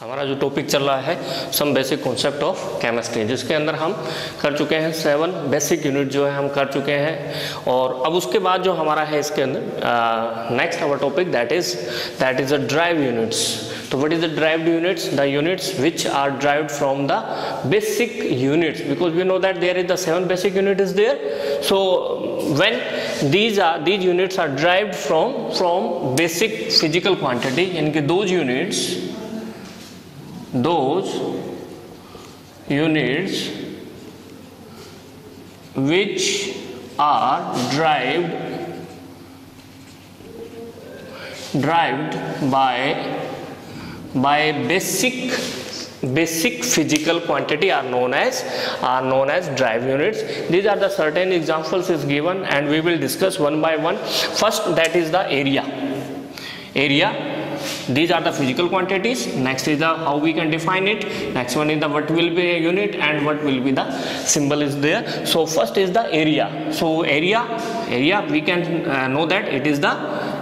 हमारा जो टॉपिक चल रहा है some basic concept of chemistry जिसके अंदर हम कर चुके हैं सेवन बेसिक यूनिट जो है हम कर चुके हैं। और अब उसके बाद जो हमारा है इसके अंदर next our topic that is that is a drive units तो what is the derived units the units which are derived from the basic units because we know that there is the seven basic unit is there so when these are, these units are derived from from basic physical quantity, इनके those units those units which are derived derived by by basic basic physical quantity are known as are known as drive units. These are the certain examples is given and we will discuss one by one. First that is the area. Area these are the physical quantities. Next is the how we can define it. Next one is the what will be a unit and what will be the symbol is there. So first is the area. So area area we can uh, know that it is the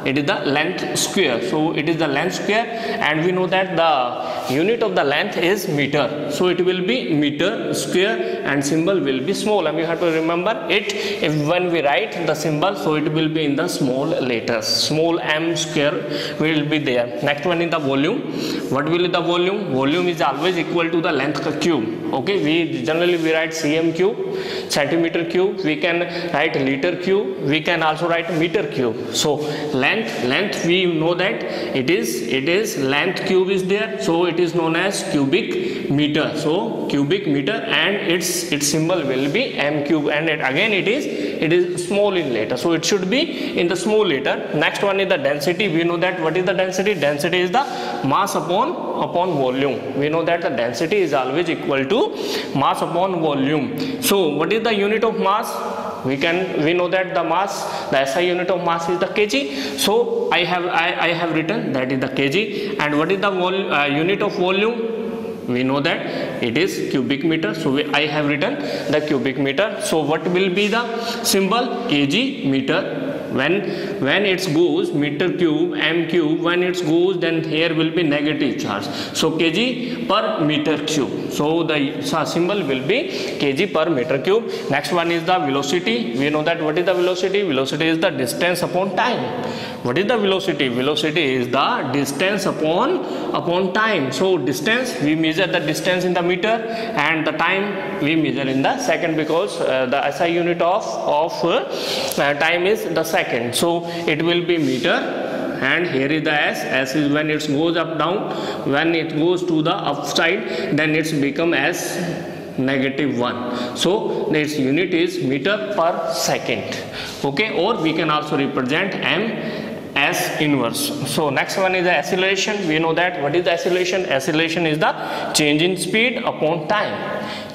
it is the length square. So it is the length square and we know that the unit of the length is meter. So it will be meter square and symbol will be small and you have to remember it. If when we write the symbol so it will be in the small letters. Small m square will be there. Next one is the volume. What will be the volume? Volume is always equal to the length cube. Okay we generally we write cm cube centimeter cube. We can write liter cube. We can also write meter cube. So length length length we know that it is it is length cube is there so it is known as cubic meter. So cubic meter and its its symbol will be m cube and it, again it is it is small in letter so it should be in the small letter next one is the density. We know that what is the density? Density is the mass upon upon volume. We know that the density is always equal to mass upon volume. So what is the unit of mass we can we know that the mass the SI unit of mass is the kg. So I have I, I have written that is the kg. And what is the vol, uh, unit of volume? We know that it is cubic meter. So we, I have written the cubic meter. So what will be the symbol? kg meter when when it goes meter cube m cube when it goes then here will be negative charge. So kg per meter cube. So the symbol will be kg per meter cube. Next one is the velocity. We know that what is the velocity? Velocity is the distance upon time what is the velocity? Velocity is the distance upon upon time. So distance we measure the distance in the meter and the time we measure in the second because uh, the SI unit of of uh, uh, time is the second. So it will be meter and here is the s. S is when it goes up down. When it goes to the upside then it's become as negative 1 so its unit is meter per second. Okay? Or we can also represent m as inverse so next one is the acceleration we know that what is the acceleration acceleration is the change in speed upon time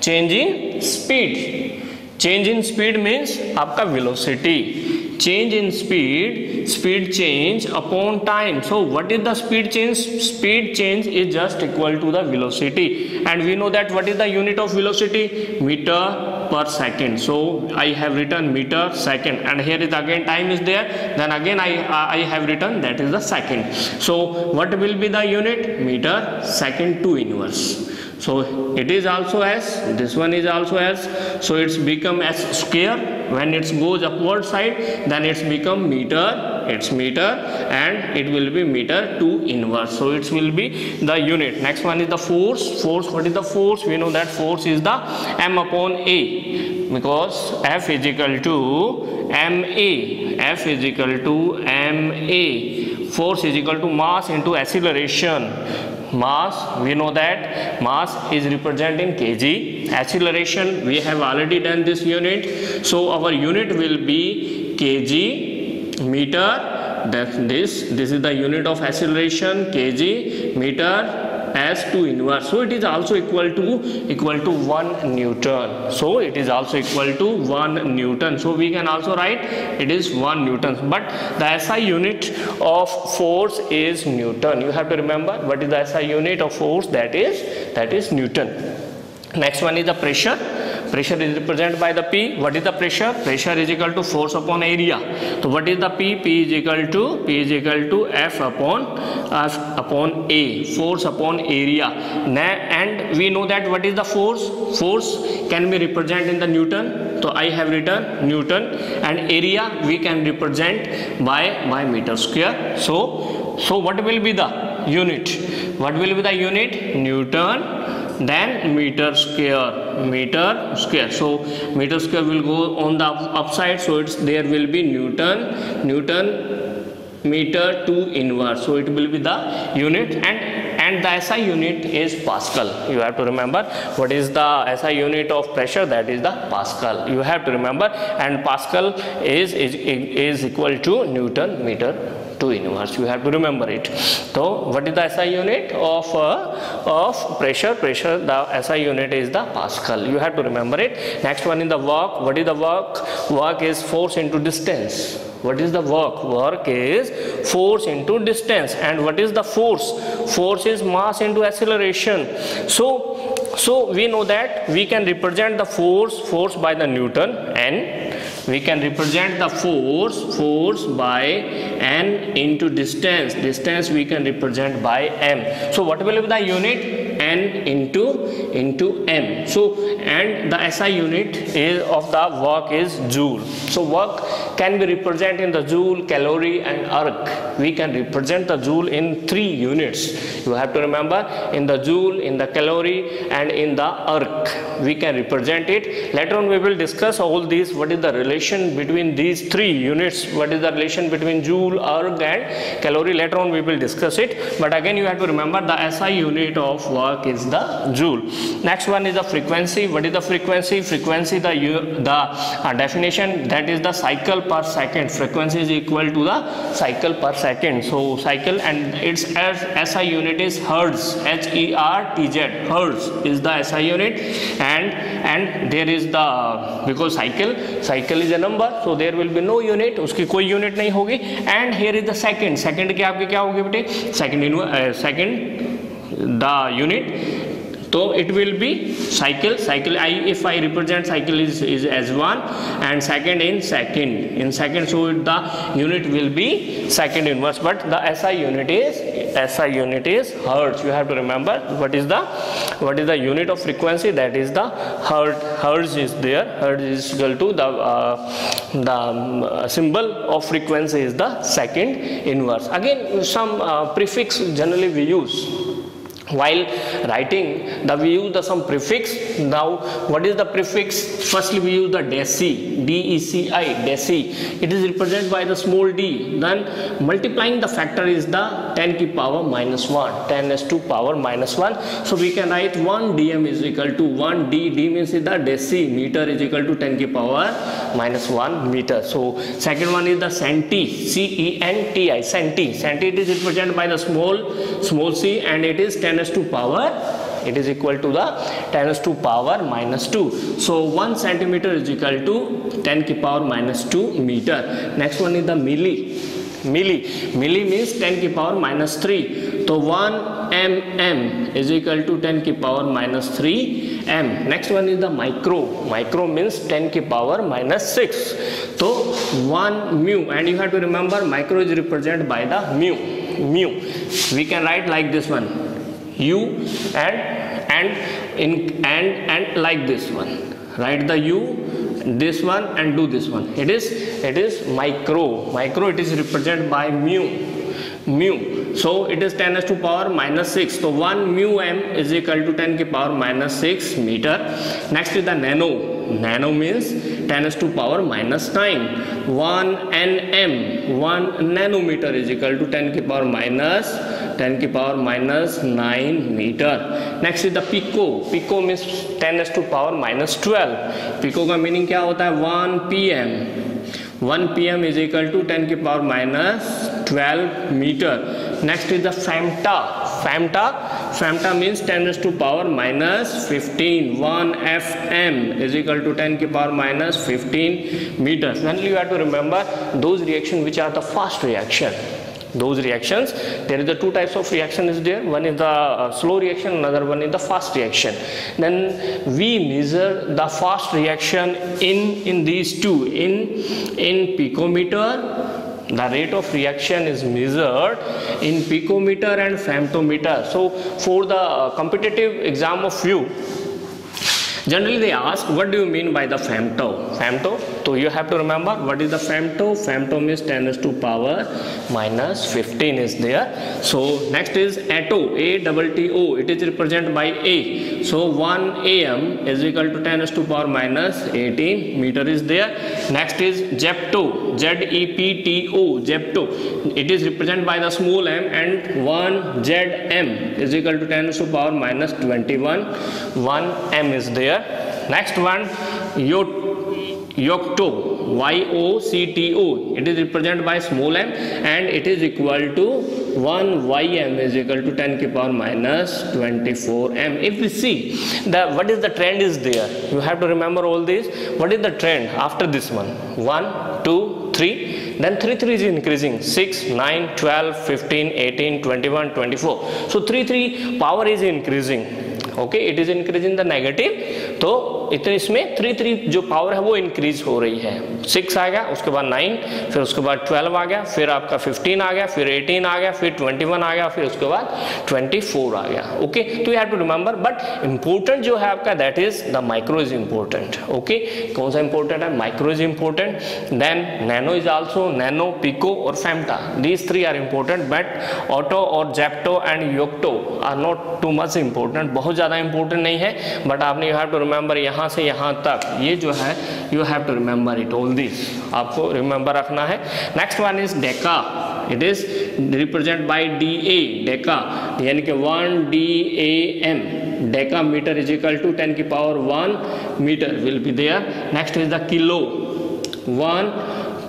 change in speed change in speed means आपका velocity change in speed speed change upon time so what is the speed change speed change is just equal to the velocity and we know that what is the unit of velocity meter per second. So i have written meter second. And here is again time is there. Then again i uh, i have written that is the second. So what will be the unit? Meter second to inverse. So it is also as this one is also as. So it's become as square. When it goes upward side then it's become meter it's meter and it will be meter to inverse. So it will be the unit. Next one is the force. Force what is the force? We know that force is the m upon a because f is equal to ma. F is equal to ma. Force is equal to mass into acceleration. Mass we know that mass is represented in kg. Acceleration we have already done this unit. So our unit will be kg meter that this this is the unit of acceleration kg meter as to inverse. So it is also equal to equal to 1 newton. So it is also equal to 1 newton. So we can also write it is 1 newton. But the SI unit of force is newton. You have to remember what is the SI unit of force? That is that is newton. Next one is the pressure pressure is represented by the p. What is the pressure? Pressure is equal to force upon area. So what is the p? P is equal to p is equal to f upon f upon a. Force upon area. And we know that what is the force? Force can be represented in the newton. So i have written newton and area we can represent by by meter square. So so what will be the unit? What will be the unit? Newton then meter square meter square so meter square will go on the upside so it's there will be newton newton meter to inverse so it will be the unit and and the SI unit is Pascal. You have to remember what is the SI unit of pressure that is the Pascal. You have to remember and Pascal is, is, is equal to Newton meter to inverse you have to remember it. So what is the SI unit? Of uh, of pressure. Pressure the SI unit is the Pascal. You have to remember it. Next one in the work. What is the work? Work is force into distance. What is the work? Work is force into distance. And what is the force? Force is mass into acceleration. So so we know that we can represent the force force by the newton and we can represent the force force by n into distance. Distance we can represent by m. So what will be the unit n into into m. So and the SI unit is of the work is joule. So work can be represented in the joule calorie and erg. We can represent the joule in three units. You have to remember in the joule in the calorie and in the erg. We can represent it. Later on we will discuss all these what is the relation between these three units what is the relation between joule erg and calorie. Later on we will discuss it. But again you have to remember the SI unit of work is the joule next one is the frequency what is the frequency frequency the the uh, definition that is the cycle per second frequency is equal to the cycle per second so cycle and its SI unit is hertz H E R T Z hertz is the SI unit and and there is the because cycle cycle is a number so there will be no unit उसकी कोई unit नहीं होगी here is the second second के आपके क्या होगी बेटे uh, second the unit. So it will be cycle. Cycle i if i represent cycle is is as one and second in second. In second so the unit will be second inverse. But the si unit is si unit is hertz. You have to remember what is the what is the unit of frequency? That is the hertz. Hertz is there. Hertz is equal to the uh, the um, symbol of frequency is the second inverse. Again some uh, prefix generally we use while writing the we use the some prefix. Now what is the prefix? Firstly we use the deci d e c i deci. It is represented by the small d. Then multiplying the factor is the 10 ki power minus 1 10 is to power minus 1 so we can write 1 dm is equal to 1 d. D means is the deci meter is equal to 10 ki power minus 1 meter. So second one is the centi c e n t i centi. Centi it is represented by the small small c and it is 10 10 to power it is equal to the 10 to power minus 2 so 1 centimeter is equal to 10 ki power minus 2 meter. Next one is the milli. Milli. Milli means 10 ki power minus 3 so 1 mm is equal to 10 ki power minus 3 m. Next one is the micro. Micro means 10 ki power minus 6 so 1 mu. And you have to remember micro is represented by the mu. Mu. We can write like this one u and and in and and like this one. Write the u this one and do this one. It is it is micro. Micro it is represented by mu. Mu. So it is 10 to power minus 6 so 1 mu m is equal to 10 ki power minus 6 meter. Next is the nano. Nano means 10 to power minus 9 1 nm 1 nanometer is equal to 10 ki power minus ten की power minus nine meter next is the pico pico means ten as to power minus twelve pico का meaning क्या होता है? One P M one P M is equal to ten की power minus twelve meter next is the femto femto femto means ten as to power minus fifteen one F M is equal to ten की power minus fifteen meter you have to remember those reaction which are the fast reaction those reactions there is the two types of reaction is there. One is the uh, slow reaction another one is the fast reaction. Then we measure the fast reaction in in these two. In in picometer the rate of reaction is measured in picometer and femtometer. So for the uh, competitive exam of you generally they ask what do you mean by the femto? Femto? So you have to remember what is the femto? Femto means 10 to power minus 15 is there. So next is atto a double t o. It is represented by a. So 1 am is equal to 10 to power minus 18 meter is there. Next is jepto z e p t o jepto it is represented by the small m and 1 zm is equal to 10 to power minus 21 1 m is there next one yocto y o c t o. It is represented by small m and it is equal to 1 ym is equal to 10 ki power minus 24 m. If we see the what is the trend is there? You have to remember all this what is the trend after this one? 1 2 3 then 3 3 is increasing. 6 9 12 15 18 21 24 so 3 3 power is increasing okay it is increase in the negative तो इतने इसमें three three जो power है वो increase हो रही है। Six आ गया, उसके बाद नाइन फिर उसके बाद ट्वेल्व आ गया, फिर आपका फिफ्टीन आ गया, फिर एटीन आ गया, फिर ट्वेंटी वन आ गया, फिर उसके बाद ट्वेंटी फोर आ गया। ओके तो you have to remember but important जो है आपका that is the micro is important okay कौन सा इंपॉर्टेंट है? Micro is important then nano is also nano pico और femto these three are important but atto और zepto and yocto are not too much important बहुत ज़्यादा important नहीं है but आपने यू हैव टू रिमेंबर यहाँ से यहाँ तक, ये जो है you have to remember it all this आपको रिमेंबर रखना है। Next one is deca. It is represent by D A deca. यानी कि one D A M deca meter is equal to ten की power one meter will be there next is the kilo. One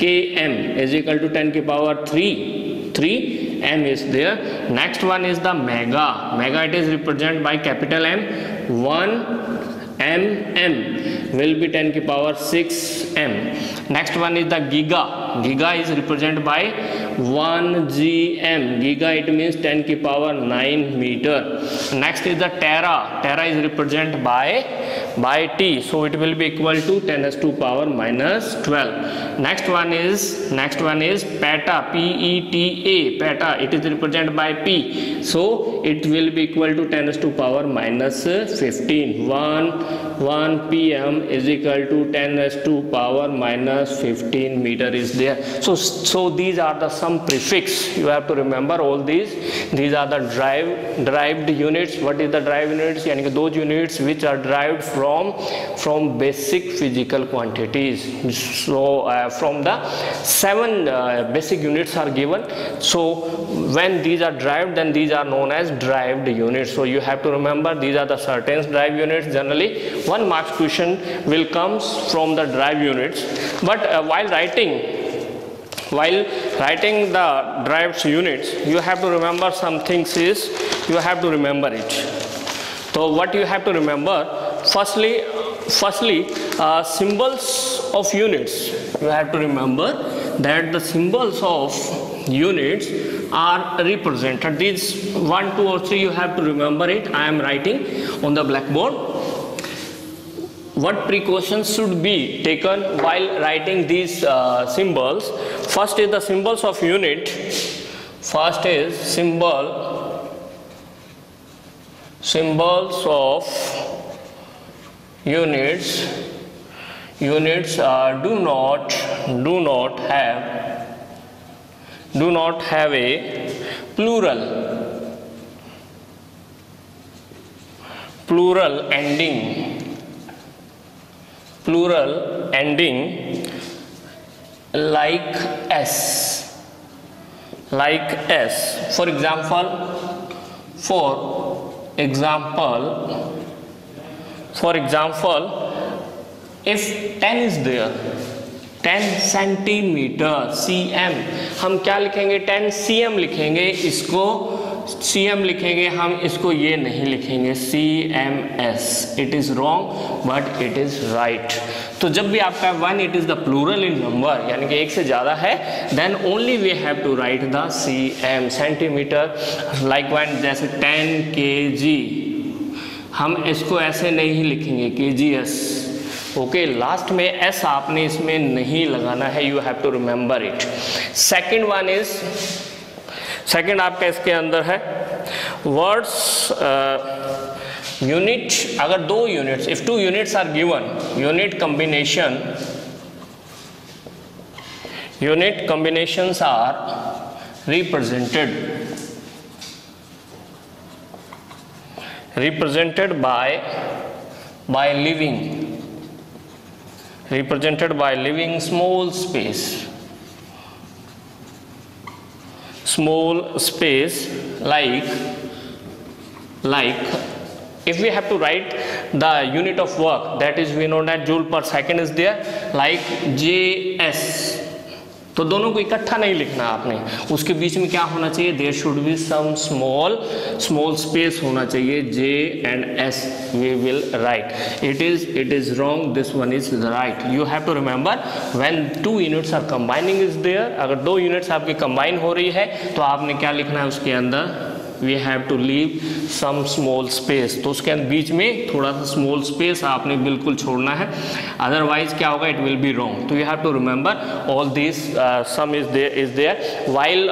K M is equal to ten की power three three m is there next one is the mega mega, it is represented by capital m 1 M M will be ten की power six M next one is the giga giga is represent by one G M giga it means ten की power nine meter next is the tera tera is represent by by t. So it will be equal to 10 s to power minus 12 next one is next one is peta p e t a peta. It is represented by p. So it will be equal to 10 s to power minus 15 1 1 pm is equal to 10 s to power minus 15 meter is there. So so these are the some prefix. You have to remember all these. These are the drive derived units. What is the drive units? yani those units which are derived from from basic physical quantities. So uh, from the seven uh, basic units are given. So when these are derived then these are known as derived units. So you have to remember these are the certain drive units. Generally one marks question will comes from the drive units. But uh, while writing while writing the drives units you have to remember some things is you have to remember it. So what you have to remember firstly firstly uh, symbols of units. You have to remember that the symbols of units are represented. These one two or three you have to remember it. I am writing on the blackboard. What precautions should be taken while writing these uh, symbols? First is the symbols of unit. First is symbol symbols of units units do not do not have do not have a plural. Plural ending. Plural ending like s. Like s. For example for example for example, if 10 is there 10 centimeter cm हम क्या लिखेंगे? 10 cm लिखेंगे, इसको cm लिखेंगे, हम इसको ये नहीं लिखेंगे cms it is wrong, but it is right. तो जब भी आपका one it is the plural in number यानी कि एक से ज़्यादा है then only we have to write the C M centimeter like one जैसे टेन के जी हम इसको ऐसे नहीं लिखेंगे K G S. Okay last में एस आपने इसमें नहीं लगाना है you have to remember it second one is second आपका इसके अंदर है। वर्ड्स यूनिट uh, अगर दो units if two units are given unit combination unit combinations are represented represented by by living. Represented by living small space. Small space like like if we have to write the unit of work that is we know that joule per second is there like js तो दोनों को इकट्ठा नहीं लिखना आपने। उसके बीच में क्या होना चाहिए? There should be some small small space होना चाहिए। J and S we will write it is it is wrong this one is right you have to remember when two units are combining is there अगर दो units आपकी combine हो रही है तो आपने क्या लिखना है उसके अंदर? We have to leave some small space तो उसके अंदर बीच में थोड़ा सा स्मॉल स्पेस आपने बिल्कुल छोड़ना है। अदरवाइज़ क्या होगा? इट विल बी रॉन्ग तो you have to remember all this some is there is there while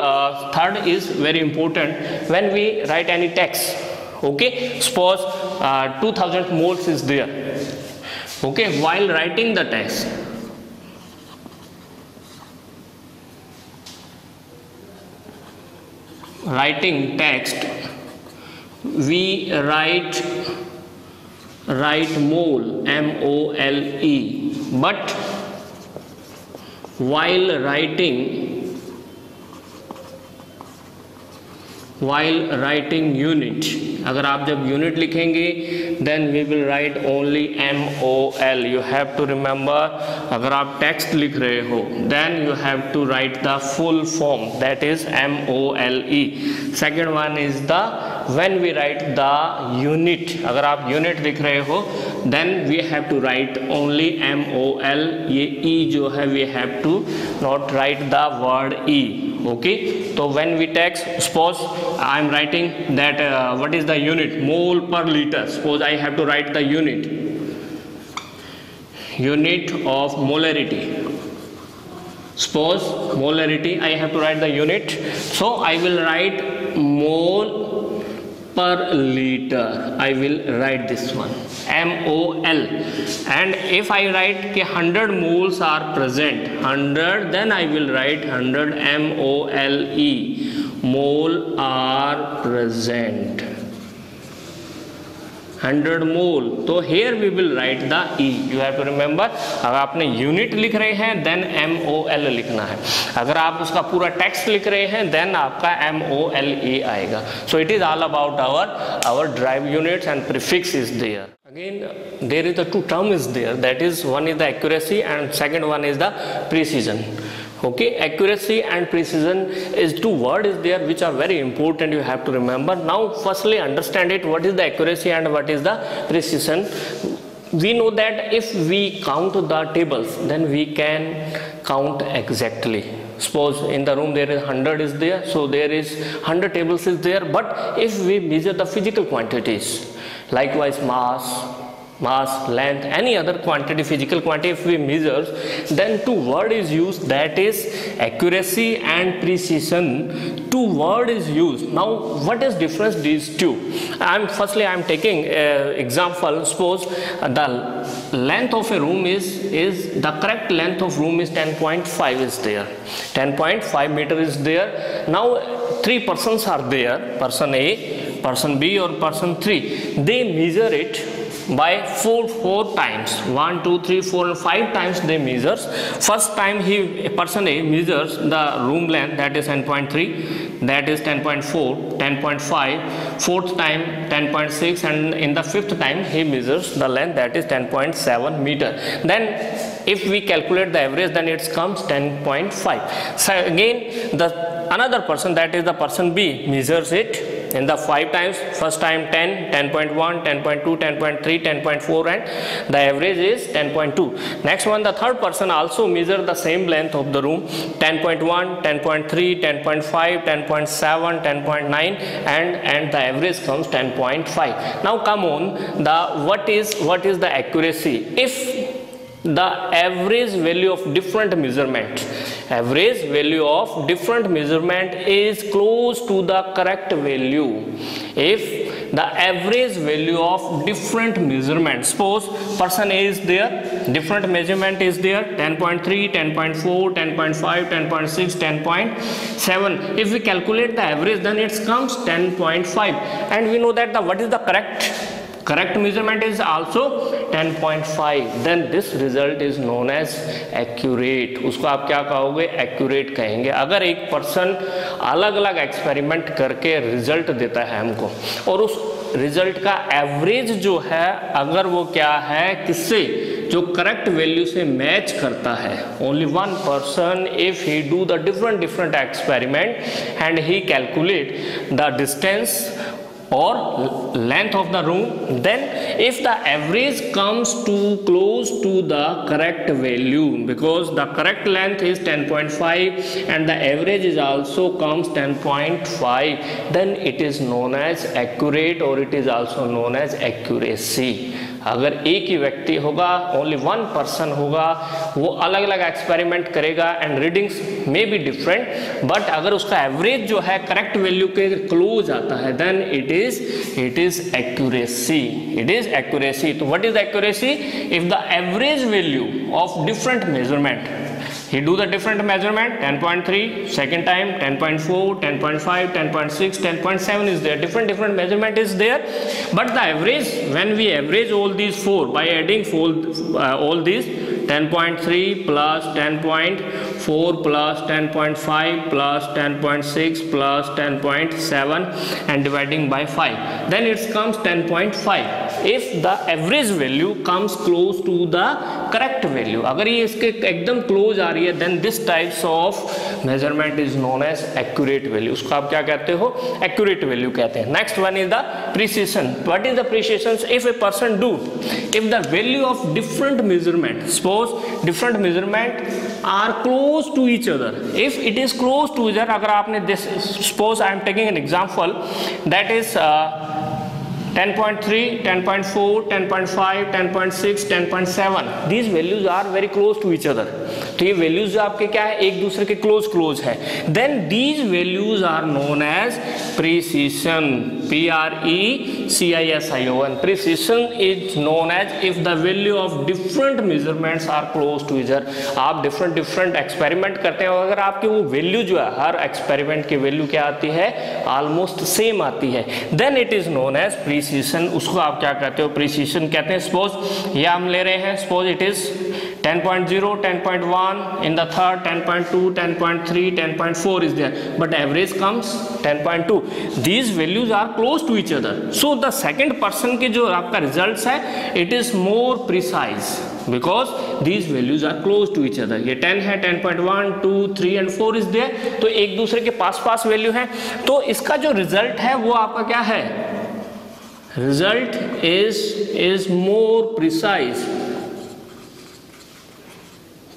third is very important when we write any text okay suppose uh, 2000 moles is there. Okay while writing the text writing text we write write mole m o l e. But while writing while writing unit. अगर आप जब unit लिखेंगे then we will write only M O L you have to remember अगर आप text लिख रहे हो then you have to write the full form that is M O L E second one is the when we write the unit. अगर आप unit लिख रहे हो, then we have to write only M O L. ये E जो है, we have to not write the word E. okay so when we text suppose I am writing that uh, what is the unit? Mole per liter. Suppose I have to write the unit. Unit of molarity. Suppose molarity I have to write the unit. So I will write mole per liter. I will write this one. MOL and if I write ke 100 moles are present 100 then I will write 100 MOLE mole are present 100 mole तो here we will write the E you have to remember अगर आपने unit लिख रहे हैं then M O L लिखना है। अगर आप उसका पूरा टेक्स्ट लिख रहे हैं देन आपका एम ओ एल ए आएगा। So it is all about our our drive units and prefix is there again, there is the two term is there. That is, one is the accuracy and second one is the precision. Okay accuracy and precision is two word is there which are very important you have to remember. Now firstly understand it what is the accuracy and what is the precision? We know that if we count the tables then we can count exactly. Suppose in the room there is 100 is there so there is 100 tables is there but if we measure the physical quantities likewise mass mass length any other quantity physical quantity if we measure then two word is used that is accuracy and precision. Two word is used. Now what is difference these two? I'm firstly i'm taking uh, example suppose the length of a room is is the correct length of room is 10.5 is there. 10.5 meter is there. Now three persons are there person a person b or person 3 they measure it by four four times. One two three four and five times they measures. First time he person a measures the room length that is 10.3 that is 10.4 10.5 fourth time 10.6 and in the fifth time he measures the length that is 10.7 meter. Then if we calculate the average then it comes 10.5 so again the another person that is the person b measures it in the five times first time 10 10.1 10.2 10.3 10.4 and the average is 10.2 next one the third person also measure the same length of the room 10.1 10.3 10.5 10.7 10.9 and and the average comes 10.5 now come on the what is what is the accuracy if the average value of different measurement average value of different measurement is close to the correct value. If the average value of different measurement suppose person is there different measurement is there 10.3 10.4 10.5 10.6 10.7 if we calculate the average then it comes 10.5 and we know that the what is the correct? Correct measurement is also 10.5 then this result is known as accurate. उसको आप क्या कहोगे? Accurate कहेंगे। अगर एक person अलग अलग experiment करके रिज़ल्ट देता है हमको, और उस रिज़ल्ट का एवरेज जो है, अगर वो क्या है? किससे? जो करेक्ट वैल्यू से मैच करता है। Only one person if he do the different different experiment and he calculate the distance or length of the room then if the average comes to close to the correct value because the correct length is 10.5 and the average is also comes 10.5 then it is known as accurate or it is also known as accuracy अगर एक ही व्यक्ति होगा only one person होगा, वो अलग अलग experiment करेगा and readings may be different but अगर उसका एवरेज जो है करेक्ट वैल्यू के क्लोज आता है then it is it is accuracy it is accuracy तो what is accuracy if the average value of different measurement he do the different measurement 10.3 second time 10.4 10.5 10.6 10.7 is there different different measurement is there but the average when we average all these four by adding four, uh, all these 10.3 plus 10.4 plus 10.5 plus 10.6 plus 10.7 and dividing by 5 then it comes 10.5 if the average value comes close to the correct value अगर ये इसके एकदम close आ रही है then this types of measurement is known as accurate value उसको आप क्या कहते हो? एक्यूरेट वैल्यू कहते हैं। Next one is the precision what is the precision if a person do if the value of different measurement suppose different measurement are close to each other if it is close to इधर अगर आपने this suppose I am taking an example that is 10.3 10.4 10.5 10.6 10.7 these values are very close to each other तो ये values जो आपके क्या है? एक दूसरे के क्लोज क्लोज है। Then these values are known as precision P R E C I S I O N precision is known as if the value of different measurements are close to either आप different different experiment करते हैं अगर आपकी वो value जो है, हर experiment की value क्या आती है? ऑलमोस्ट सेम आती है। Then it is known as precision उसको आप क्या कहते हो? प्रिसीशन कहते हैं। सपोज़ ये हम ले रहे हैं। Suppose it is 10.0 10.1 in the third 10.2 10.3 10.4 is there but average comes 10.2 these values are close to each other so the second person के जो आपका results है it is more precise because these values are close to each other ये 10 है 10.1 2 3 and 4 is there तो एक दूसरे के पास पास वैल्यू है तो इसका जो रिज़ल्ट है वो आपका क्या है result is is more precise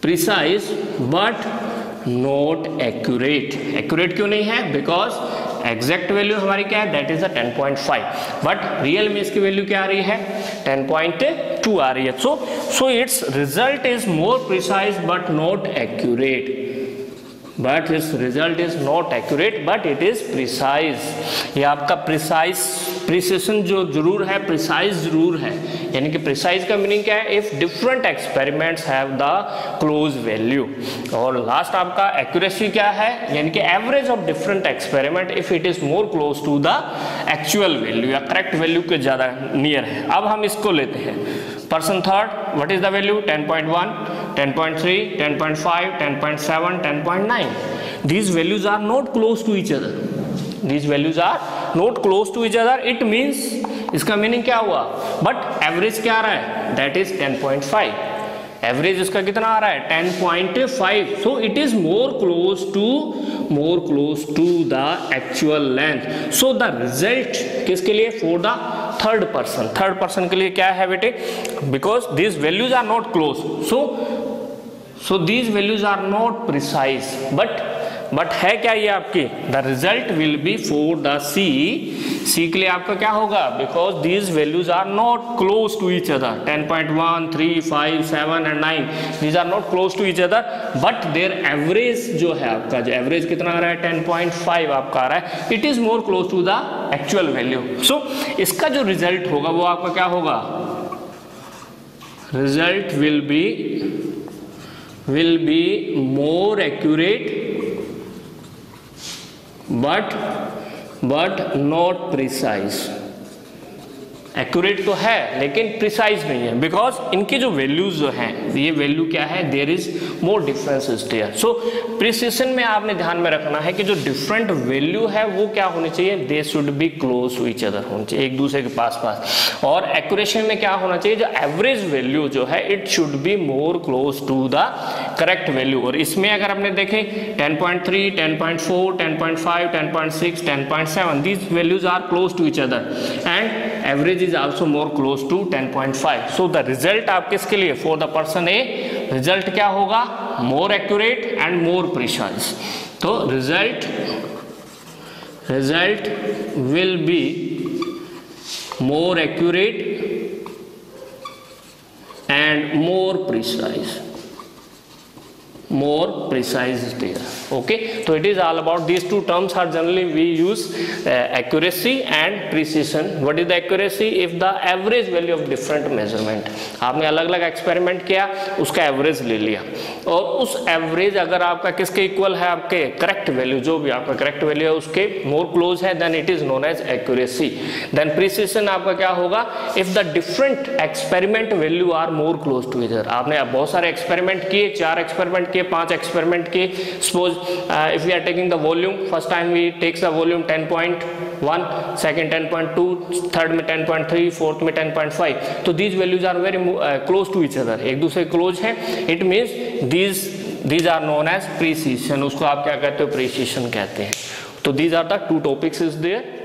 precise but not accurate accurate क्यों नहीं है? बिकॉज़ एग्जैक्ट वैल्यू हमारी क्या है? That is the 10.5 but real में इसकी वैल्यू क्या आ रही है? 10.2 आ रही है. So so it's result is more precise but not accurate but इस result is not accurate but it is precise ये आपका प्रिसाइज प्रिसेशन जो ज़रूर है प्रिसाइज ज़रूर है। यानी कि प्रिसाइज का मीनिंग क्या है? If different experiments have the close value और लास्ट आपका एक्यूरेसी क्या है? यानी कि average of different experiment if it is more close to the actual value या करेक्ट वैल्यू के ज़्यादा नियर है। अब हम इसको लेते हैं। Person third what is the value 10.1 10.3 10.5 10.7 10.9 these values are not close to each other. These values are not close to each other, it means इसका मीनिंग क्या हुआ? बट एवरेज क्या आ रहा है? दैट इज़ 10.5 एवरेज इसका कितना आ रहा है? 10.5 so it is more close to more close to the actual length so the result किसके लिए? For the third person third person के लिए क्या है बेटे? Because this values are not close so so these values are not precise but but है क्या ये आपकी? The result will be for the C C के लिए आपका क्या होगा? Because these values are not close to each other 10.1 3 5 7 and 9 these are not close to each other but their average जो है आपका, जो एवरेज कितना आ रहा है? 10.5 आपका आ रहा है. It is more close to the actual value so इसका जो रिज़ल्ट होगा, वो आपका क्या होगा? Result will be will be more accurate but but not precise accurate तो है लेकिन प्रिसाइज नहीं है बिकॉज़ इनके जो वैल्यूज़ जो हैं ये वैल्यू क्या है? There is more difference is there so precision में आपने ध्यान में रखना है कि जो डिफरेंट वैल्यू है वो क्या होनी चाहिए? They should be close to each other होनी चाहिए एक दूसरे के पास पास और एक्यूरेशन में क्या होना चाहिए? जो एवरेज वैल्यू जो है it should be more close to the correct value और इसमें अगर आपने देखें 10.3, 10.4, 10.5, 10.6, 10.7 these values are close to each other. And average is also more close to ten point five so the result आप किसके लिए? For the person A result क्या होगा? More accurate and more precision तो result result will be more accurate and more precise more precise there okay? So it is all about these two terms are generally we use uh, accuracy and precision. What is the accuracy? If the average value of different measurement. आपने अलग अलग experiment किया उसका average ले लिया। और उस average अगर आपका किसके इक्वल है? आपके करेक्ट वैल्यू जो भी आपका करेक्ट वैल्यू है उसके मोर क्लोज है then it is known as accuracy then precision आपका क्या होगा? If the different experiment value are more close to इधर आपने बहुत सारे एक्सपेरिमेंट किए चार एक्सपेरिमेंट किए पाँच एक्सपेरिमेंट किए suppose if we are taking the volume first time we takes the volume 10.1 second 10.2 third में 10.3 फोर्थ में 10.5 तो these values are very close to each other एक दूसरे क्लोज है. It means these these are known as precision उसको आप क्या कहते हो? प्रीसीशन कहते हैं. तो these are the two topics is there